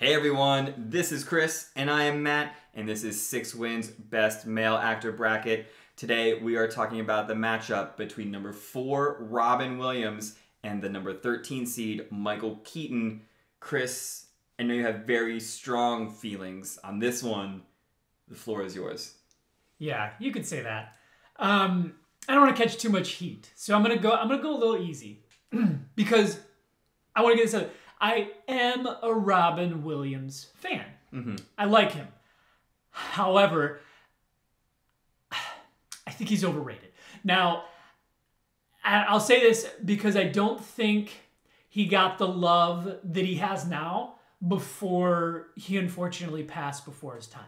Hey everyone, this is Chris and I am Matt, and this is Six Wins Best Male Actor Bracket. Today we are talking about the matchup between number four Robin Williams and the number 13 seed Michael Keaton. Chris, I know you have very strong feelings on this one. The floor is yours. Yeah, you could say that. Um, I don't want to catch too much heat, so I'm gonna go. I'm gonna go a little easy because I want to get this out. I am a Robin Williams fan. Mm-hmm. I like him. However, I think he's overrated. Now, I'll say this because I don't think he got the love that he has now before he unfortunately passed before his time.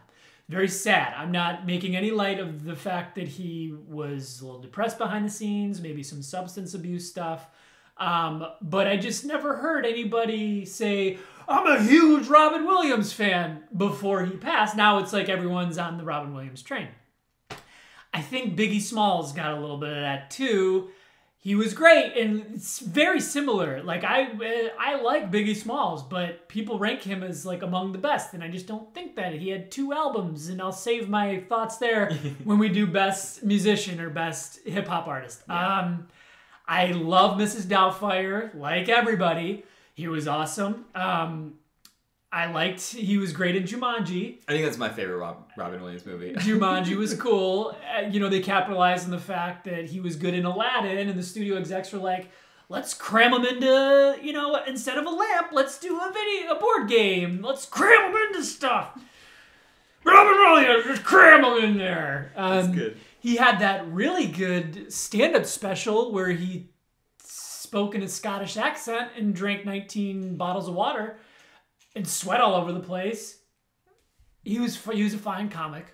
Very sad. I'm not making any light of the fact that he was a little depressed behind the scenes, maybe some substance abuse stuff. Um, but I just never heard anybody say, I'm a huge Robin Williams fan before he passed. Now it's like everyone's on the Robin Williams train. I think Biggie Smalls got a little bit of that too. He was great and it's very similar. Like I uh, I like Biggie Smalls, but people rank him as like among the best and I just don't think that. He had two albums and I'll save my thoughts there when we do best musician or best hip hop artist. Um I love Mrs. Doubtfire, like everybody. He was awesome. Um, I liked he was great in Jumanji. I think that's my favorite Rob, Robin Williams movie. Jumanji was cool. Uh, you know, they capitalized on the fact that he was good in Aladdin, and the studio execs were like, "Let's cram him into, you know, instead of a lamp, let's do a video, a board game. Let's cram him into stuff." Robin Williams, just cram him in there. Um, That's good. He had that really good stand-up special where he spoke in a Scottish accent and drank 19 bottles of water and sweat all over the place. He was he was a fine comic,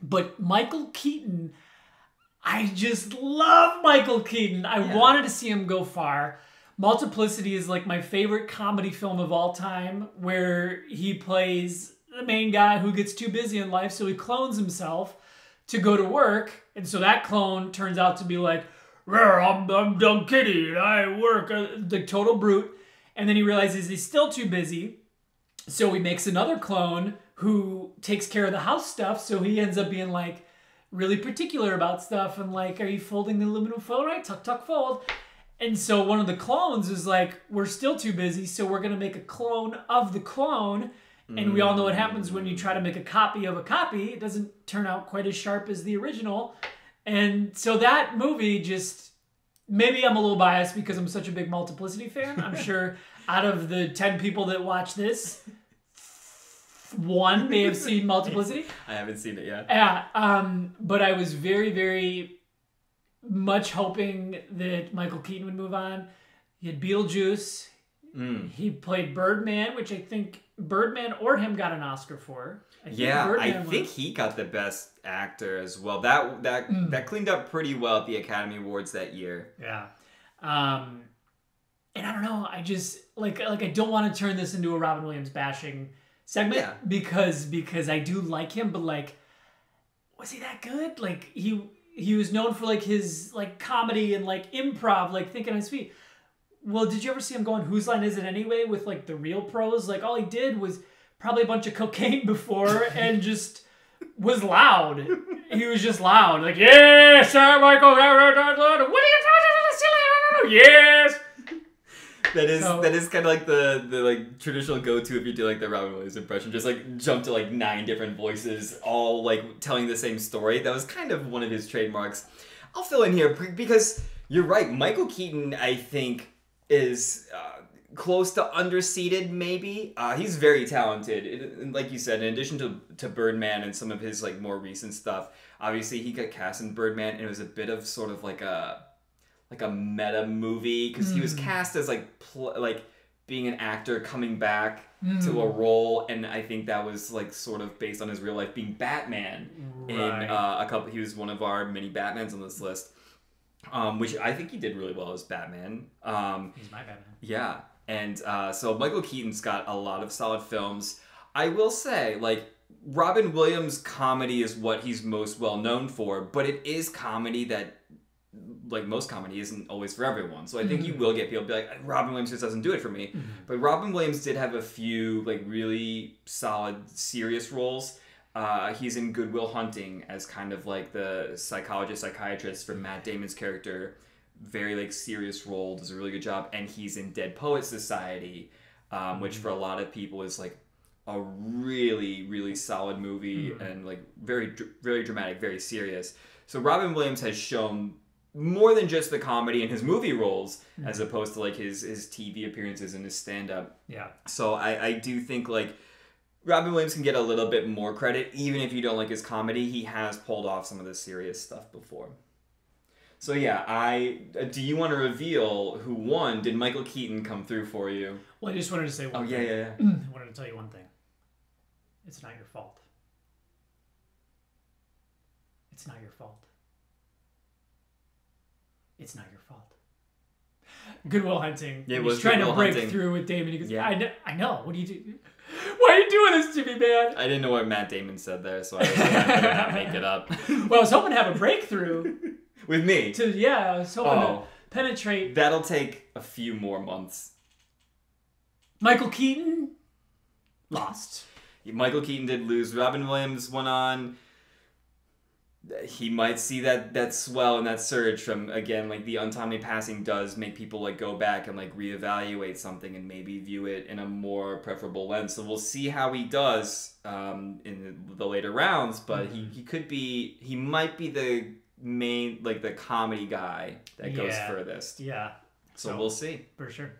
but Michael Keaton, I just love Michael Keaton. I Yeah. wanted to see him go far. Multiplicity is like my favorite comedy film of all time, where he plays the main guy who gets too busy in life, so he clones himself to go to work, and so that clone turns out to be like, I'm, I'm Doug Kinney, and I work uh, the total brute," and then he realizes he's still too busy, so he makes another clone who takes care of the house stuff. So he ends up being like really particular about stuff and like, are you folding the aluminum foil right? Tuck, tuck, fold. And so one of the clones is like, we're still too busy, so we're gonna make a clone of the clone. And we all know what happens when you try to make a copy of a copy. It doesn't turn out quite as sharp as the original. And so that movie just maybe I'm a little biased because I'm such a big multiplicity fan. I'm sure out of the 10 people that watch this, one may have seen multiplicity. I haven't seen it yet. Yeah, um, but I was very, very much hoping that Michael Keaton would move on. He had Beetlejuice. Mm. He played Birdman, which I think Birdman or him got an Oscar for. I think Yeah, I Birdman think was- he got the best actor as well. That that Mm. that cleaned up pretty well at the Academy Awards that year. Yeah. Um, and I don't know. I just like like I don't want to turn this into a Robin Williams bashing segment Yeah. because because I do like him, but like, was he that good? Like he he was known for like his like comedy and like improv, like thinking on his feet. Well, did you ever see him going Whose Line Is It Anyway with like the real pros? Like all he did was probably a bunch of cocaine before and just was loud. He was just loud, like yes, Sir Michael. What are you talking silly? Yes. That is So- that is kind of like the the like traditional go to if you do like the Robin Williams impression. Just like jump to like nine different voices, all like telling the same story. That was kind of one of his trademarks. I'll fill in here because you're right. Michael Keaton, I think, is. Uh, Close to underseated, maybe. Uh, he's very talented. It- and like you said, in addition to, to Birdman and some of his like more recent stuff, obviously he got cast in Birdman, and it was a bit of sort of like a like a meta movie because he was Mm. cast as like pl- like being an actor coming back Mm. to a role and i think that was like sort of based on his real life being batman in Right. uh, a couple he was one of our many batmans on this list um, which i think he did really well as batman um, He's my Batman. yeah, and uh, so Michael Keaton's got a lot of solid films. I will say, like Robin Williams' comedy is what he's most well known for, but it is comedy that like most comedy isn't always for everyone. So I think you Mhm. will get people be like Robin Williams just doesn't do it for me. Mhm. But Robin Williams did have a few like really solid serious roles. Uh, he's in Good Will Hunting as kind of like the psychologist psychiatrist for Matt Damon's character. Very like serious role, does a really good job, and he's in Dead Poet Society, um, which for a lot of people is like a really really solid movie Mhm. and like very dr- very dramatic, very serious. So Robin Williams has shown more than just the comedy in his movie roles, as opposed to like his his TV appearances and his stand up. Yeah. So I, I do think like Robin Williams can get a little bit more credit, even if you don't like his comedy. He has pulled off some of the serious stuff before. So yeah, I uh, do you want to reveal who won? Did Michael Keaton come through for you? Well, I just wanted to say one Oh yeah, yeah. I wanted to tell you one thing. It's not your fault. It's not your fault. It's not your fault. Good Will Hunting. Yeah, it he's was trying Good to break Hunting. through with Damon. He goes, Yeah. I, know, I know. What do you do? Why are you doing this to me, man? I didn't know what Matt Damon said there, so I was like, I better not make it up. Well, I was hoping to have a breakthrough. With me, To yeah, I was hoping oh, to penetrate that'll take a few more months. Michael Keaton. Lost. Michael Keaton did lose. Robin Williams went on. He might see that that swell and that surge from again like the untimely passing does make people like go back and like reevaluate something and maybe view it in a more preferable lens. So we'll see how he does um, in the, the later rounds. But he, he could be he might be the main like the comedy guy that goes furthest. Yeah, So, So- we'll see. for sure.